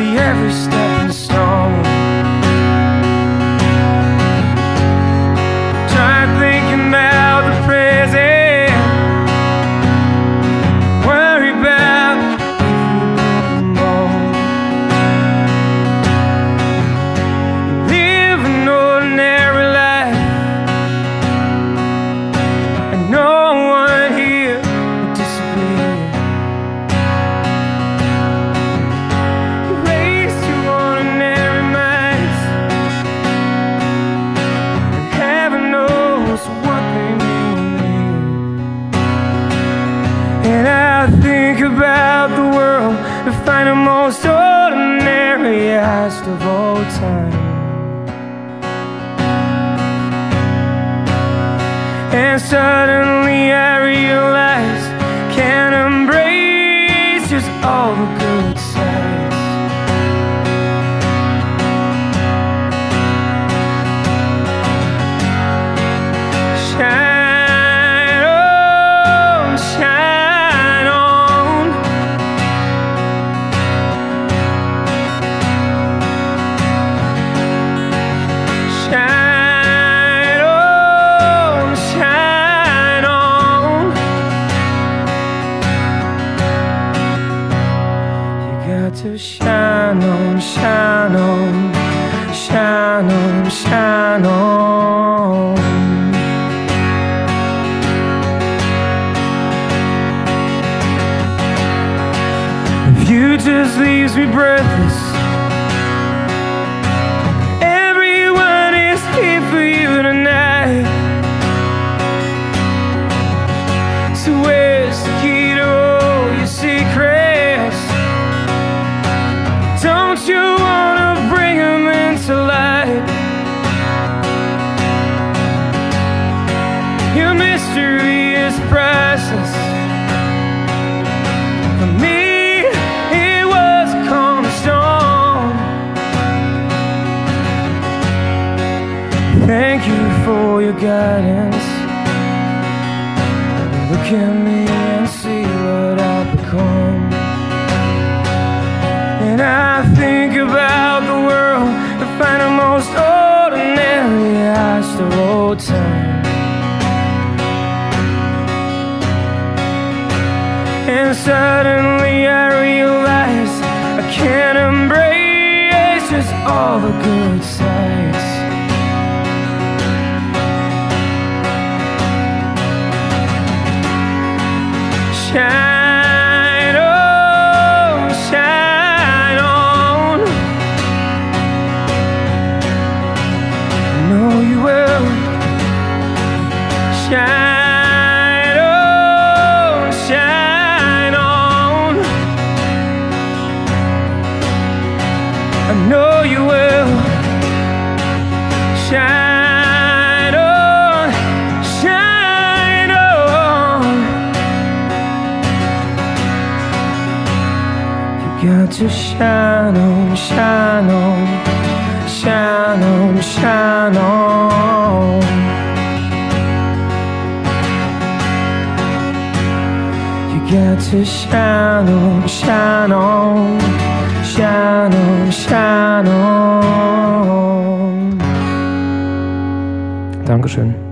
happy every step. I think about the world to find the most ordinary act of all time. And suddenly I realize can't embrace just all the good sides. On, shine on. The future just leaves me breathless. Mystery is priceless. For me, it was a cornerstone. Thank you for your guidance. Look at me and see And suddenly I realize I can't embrace just all the good sides. Shine I know you will. Shine on, shine on. You got to shine on, shine on, shine on, shine on. You got to shine on, shine on, shine on, shine on. Dankeschön.